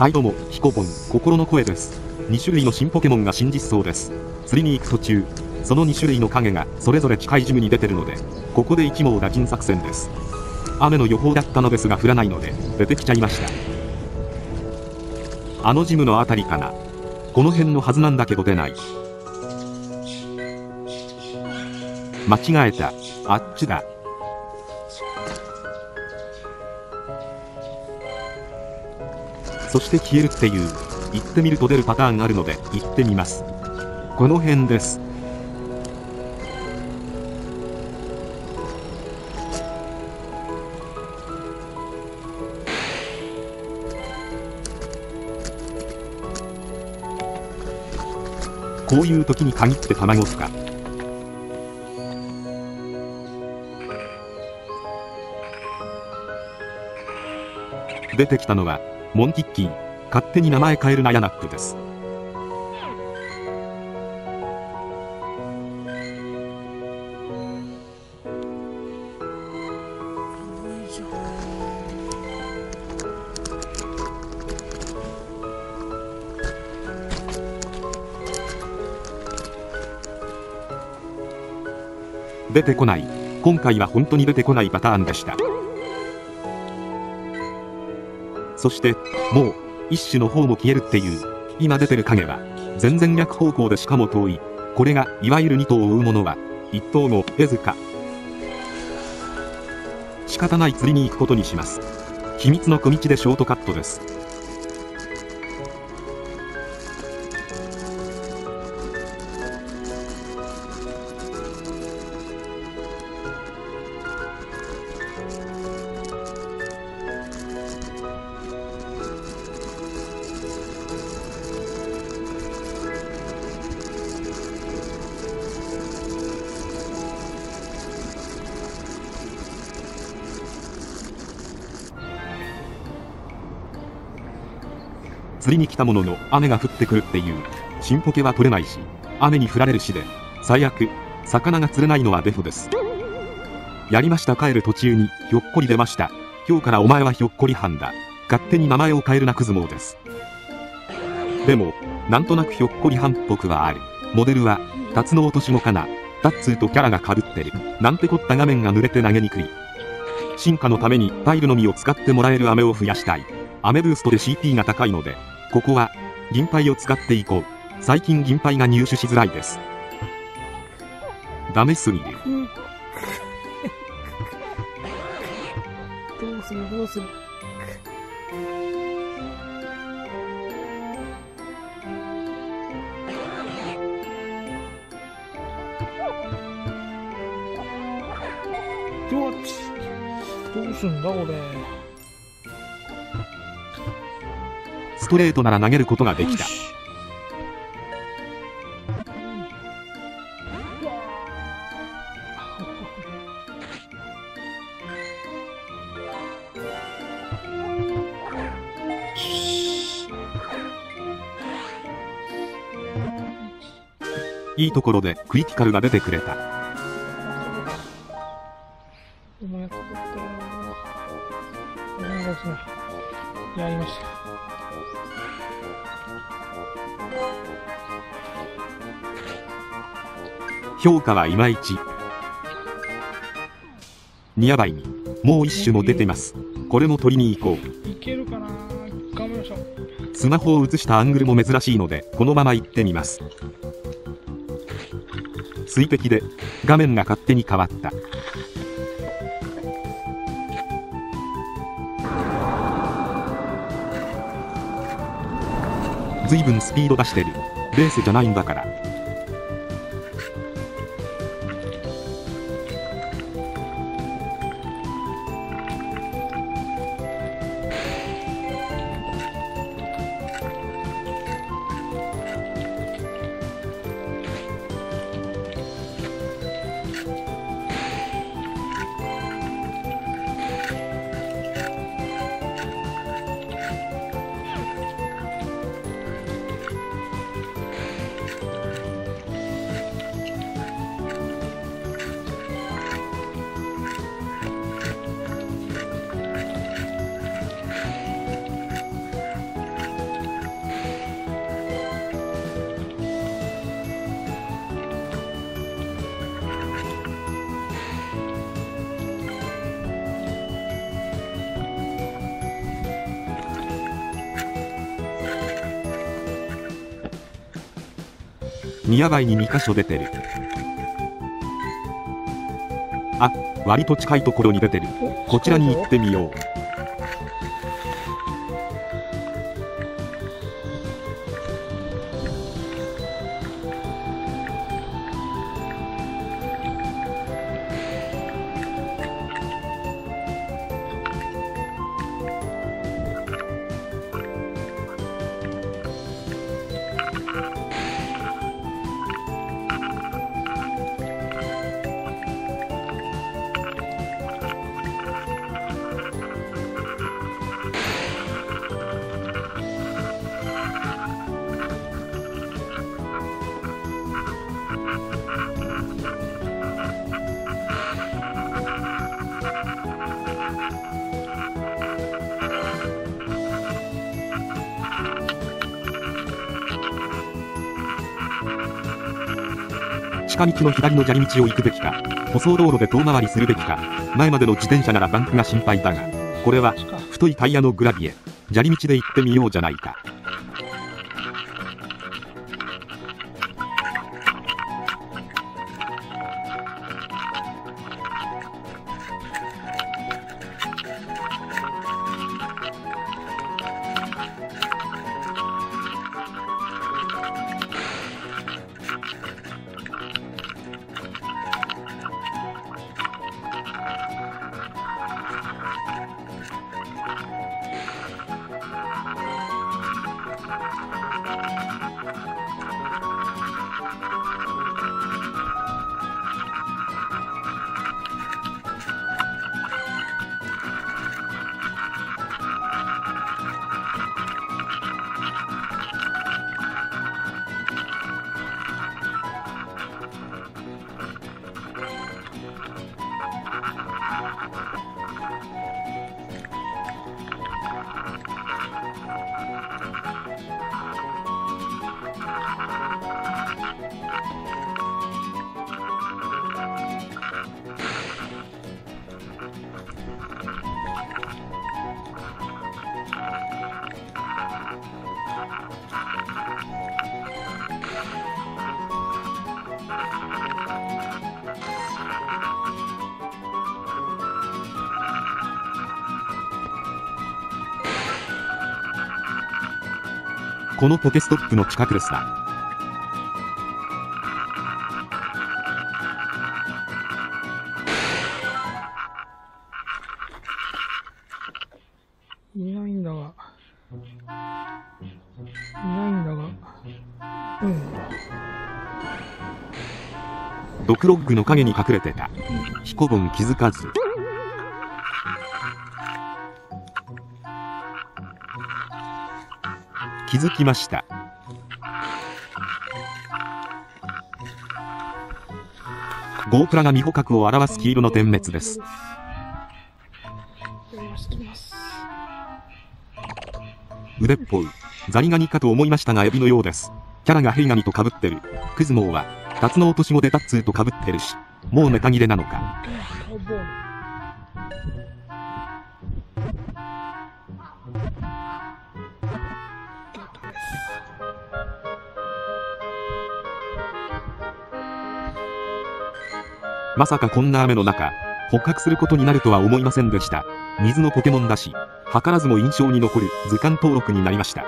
はいどうも、ヒコポン、心の声です。2種類の新ポケモンが新実装です。釣りに行く途中、その2種類の影がそれぞれ近いジムに出てるので、ここで一網打尽作戦です。雨の予報だったのですが降らないので、出てきちゃいました。あのジムのあたりかな。この辺のはずなんだけど出ない。間違えた。あっちだ。そして消えるっていう、行ってみると出るパターンあるので、行ってみます。この辺です。こういう時に限って卵すか。出てきたのは、モンキッキー。勝手に名前変えるなヤナックです。出てこない。今回は本当に出てこないパターンでした。そして、もう、一種の方も消えるっていう、今出てる影は、全然逆方向でしかも遠い。これが、いわゆる2頭を追うものは、1頭のエズか。仕方ない釣りに行くことにします。秘密の小道でショートカットです。釣りに来たものの雨が降ってくるっていう。新ポケは取れないし雨に降られるしで最悪魚が釣れないのはデフォです。やりました帰る途中にひょっこり出ました。今日からお前はひょっこり班だ。勝手に名前を変えるなクズモです。でもなんとなくひょっこり班っぽくはある。モデルはタツノオトシゴかな。タッツーとキャラが被ってる。なんてこった画面が濡れて投げにくい。進化のためにパイルの実を使ってもらえる飴を増やしたい。飴ブーストで CP が高いのでここは銀牌を使っていこう。最近銀牌が入手しづらいです。ダメすぎる。どうする？どうする？どうどうすんだこれ？トレートなら投げることができた。いいところでクリティカルが出てくれた評価はいまいち。ニアバイにもう一種も出てます。これも取りに行こう。いけるかな？頑張りましょう。スマホを映したアングルも珍しいのでこのまま行ってみます。水滴で画面が勝手に変わった。ずいぶんスピード出してる。レースじゃないんだからニアバイに2箇所出てる。あ割と近いところに出てる。こちらに行ってみよう。近道の左の砂利道を行くべきか舗装道路で遠回りするべきか前までの自転車ならバンクが心配だがこれは太いタイヤのグラビエ砂利道で行ってみようじゃないか。このポケストップの近くですないないんだが。いないんだが。うん。ドクロッグの影に隠れてたヒコボン気づかず気づきました。ゴープラが未捕獲を表す黄色の点滅です、腕っぽいザリガニかと思いましたがエビのようです。キャラがヘイガニと被ってる。クズモーはタツノオトシゴでタッツーと被ってるしもうネタ切れなのか。まさかこんな雨の中、捕獲することになるとは思いませんでした。水のポケモンだし、図らずも印象に残る図鑑登録になりました。